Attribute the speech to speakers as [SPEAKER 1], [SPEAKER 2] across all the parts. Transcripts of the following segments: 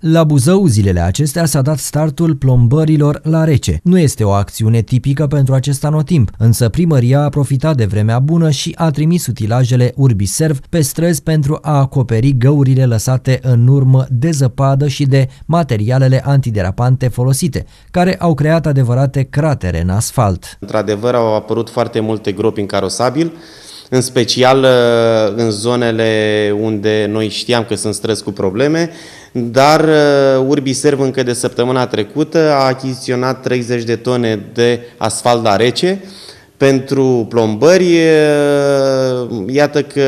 [SPEAKER 1] La Buzău, zilele acestea s-a dat startul plombărilor la rece. Nu este o acțiune tipică pentru acest anotimp, însă primăria a profitat de vremea bună și a trimis utilajele Urbiserv pe străzi pentru a acoperi găurile lăsate în urmă de zăpadă și de materialele antiderapante folosite, care au creat adevărate cratere în asfalt.
[SPEAKER 2] Într-adevăr au apărut foarte multe gropi în carosabil, în special uh, în zonele unde noi știam că sunt străzi cu probleme, dar uh, Urbiserv încă de săptămâna trecută a achiziționat 30 de tone de asfalt la rece pentru plombări. Uh, iată că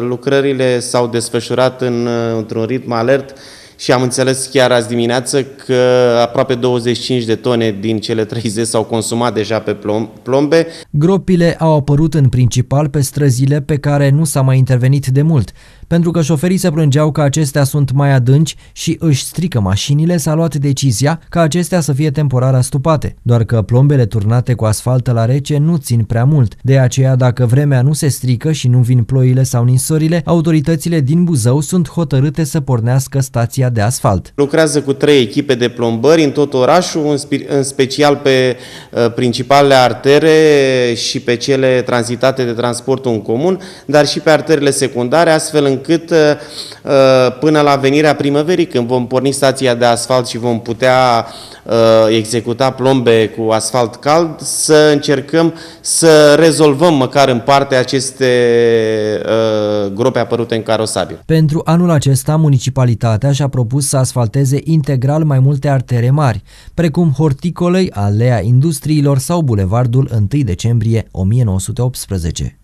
[SPEAKER 2] lucrările s-au desfășurat în, într-un ritm alert și am înțeles chiar azi dimineață că aproape 25 de tone din cele 30 s-au consumat deja pe plombe.
[SPEAKER 1] Gropile au apărut în principal pe străzile pe care nu s-a mai intervenit de mult, pentru că șoferii se plângeau că acestea sunt mai adânci și își strică mașinile, s-a luat decizia ca acestea să fie temporar astupate. Doar că plombele turnate cu asfalt la rece nu țin prea mult. De aceea, dacă vremea nu se strică și nu vin ploile sau ninsorile, autoritățile din Buzău sunt hotărâte să pornească stația de asfalt.
[SPEAKER 2] Lucrează cu trei echipe de plombări în tot orașul, în special pe uh, principalele artere și pe cele tranzitate de transportul în comun, dar și pe arterele secundare, astfel încât uh, uh, până la venirea primăverii, când vom porni stația de asfalt și vom putea executa plombe cu asfalt cald, să încercăm să rezolvăm măcar în parte aceste grope apărute în carosabil.
[SPEAKER 1] Pentru anul acesta, municipalitatea și-a propus să asfalteze integral mai multe artere mari, precum Horticolei, Alea Industriilor sau Bulevardul 1 decembrie 1918.